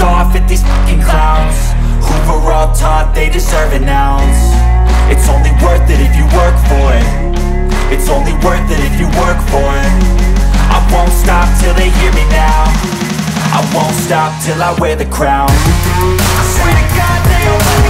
Off at these fucking clowns. Who were all taught they deserve an ounce. It's only worth it if you work for it. It's only worth it if you work for it. I won't stop till they hear me now. I won't stop till I wear the crown. I swear to God they all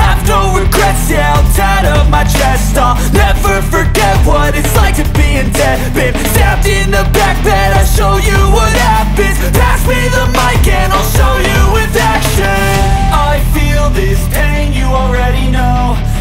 have no regrets, yeah, held tight up my chest I'll never forget what it's like to be in debt Been stabbed in the back bed, I'll show you what happens. Pass me the mic and I'll show you with action. I feel this pain, you already know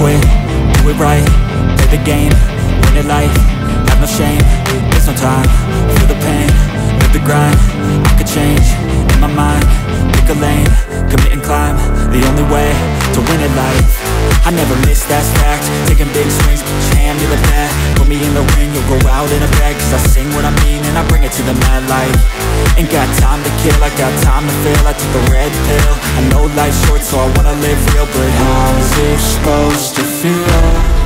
quit, do it right, play the game, win it life, have no shame, there's no time, feel the pain, live the grind, I could change, in my mind, pick a lane, commit and climb, the only way to win at life, I never miss, that's fact, taking big swings, your hand to the bat, put me in the ring, you'll go out in a bag, cause I sing what I mean and I bring it to the mad light, ain't got time to kill, I got time to feel, I took a red pill, I know life's short so I wanna live real, but how's it supposed to feel?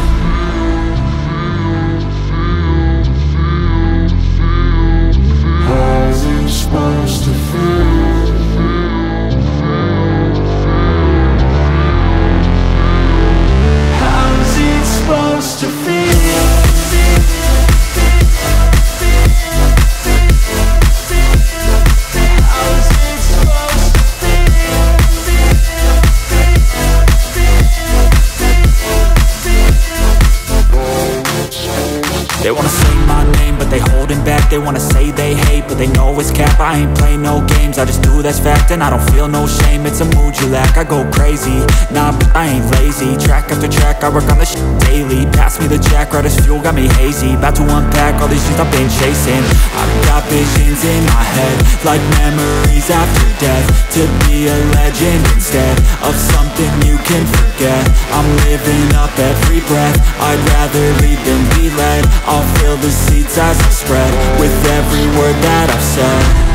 That's fact And I don't feel no shame, it's a mood you lack. I go crazy, nah, but I ain't lazy. Track after track, I work on this shit daily. Pass me the jack, right as fuel, got me hazy. About to unpack all these things I've been chasing. I've got visions in my head Like memories after death. To be a legend instead Of something you can forget. I'm living up every breath. I'd rather lead than be led I'll fill the seats as I spread With every word that I've said